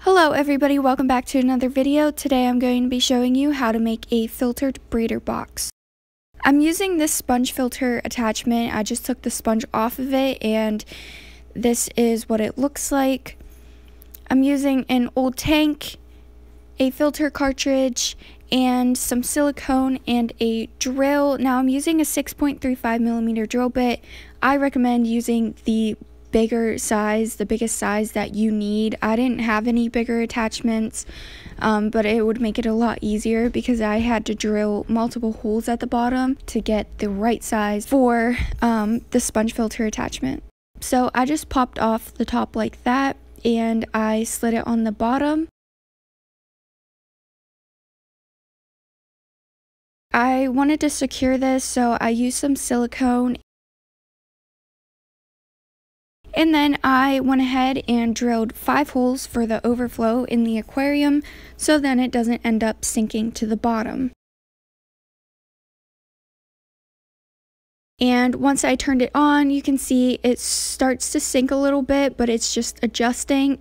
Hello everybody, welcome back to another video. Today I'm going to be showing you how to make a filtered breeder box. I'm using this sponge filter attachment. I just took the sponge off of it and this is what it looks like. I'm using an old tank, a filter cartridge, and some silicone and a drill. Now I'm using a 6.35 millimeter drill bit. I recommend using the bigger size, the biggest size that you need. I didn't have any bigger attachments, um, but it would make it a lot easier because I had to drill multiple holes at the bottom to get the right size for um, the sponge filter attachment. So I just popped off the top like that and I slid it on the bottom. I wanted to secure this so I used some silicone and then I went ahead and drilled five holes for the overflow in the aquarium so then it doesn't end up sinking to the bottom. And once I turned it on, you can see it starts to sink a little bit, but it's just adjusting.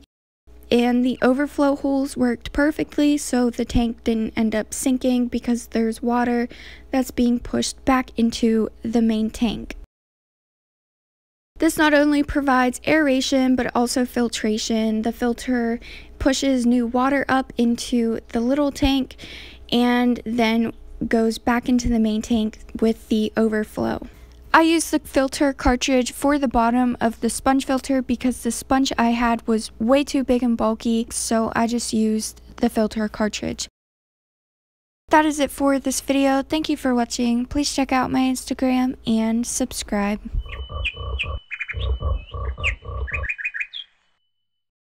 And the overflow holes worked perfectly, so the tank didn't end up sinking because there's water that's being pushed back into the main tank. This not only provides aeration but also filtration. The filter pushes new water up into the little tank and then goes back into the main tank with the overflow. I used the filter cartridge for the bottom of the sponge filter because the sponge I had was way too big and bulky, so I just used the filter cartridge. That is it for this video. Thank you for watching. Please check out my Instagram and subscribe. ああ。